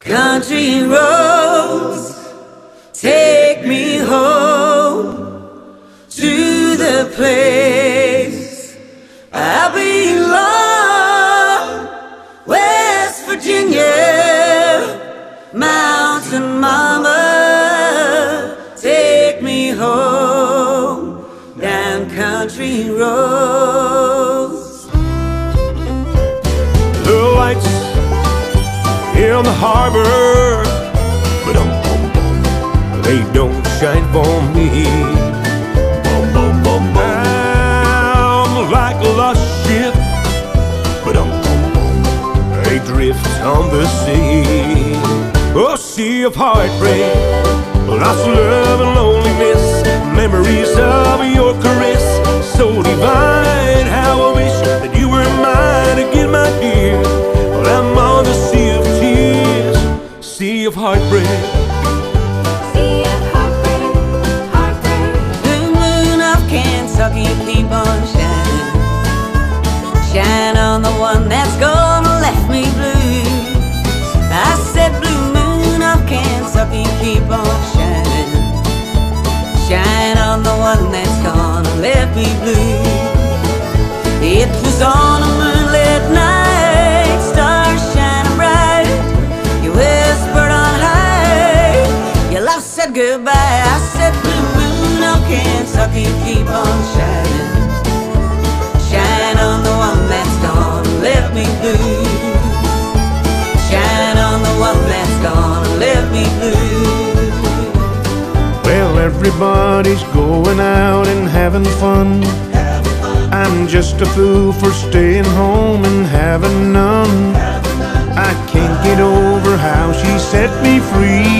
Country roads take me home to the place I belong. West Virginia, Mountain Mama, take me home down country roads. The lights in the harbor, but um, they don't shine for me. I'm like a lost ship, but um, they drift on the sea. Oh, sea of heartbreak, lost love and loneliness, memories of your caress, sea of heartbreak. heartbreak. Blue moon of Kentucky, keep on shining. Shine on the one that's gonna left me blue. I said, Blue moon of Kentucky, keep on shining. Shine on the one that's gonna left me blue. It was on I said, Blue moon Kentucky, keep on shining. Shine on the one that's gonna let me blue. Shine on the one that's gonna let me blue. Well, everybody's going out and having fun. I'm just a fool for staying home and having none. I can't get over how she set me free.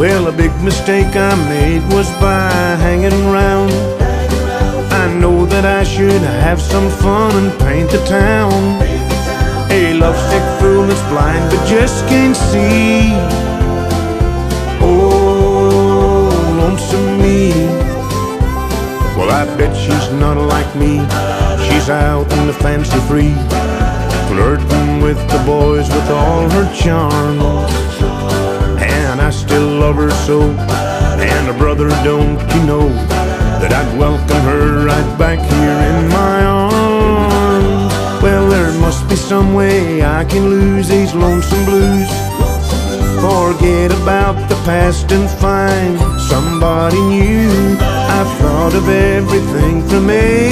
Well, a big mistake I made was by hanging around. I know that I should have some fun and paint the town. A lovesick fool that's blind but just can't see. Oh, lonesome me. Well, I bet she's not like me. She's out in the fancy free, flirting with the boys with all her charms. Love her so. And her brother, don't you know that I'd welcome her right back here in my arms? Well, there must be some way I can lose these lonesome blues. Forget about the past and find somebody new. I've thought of everything from A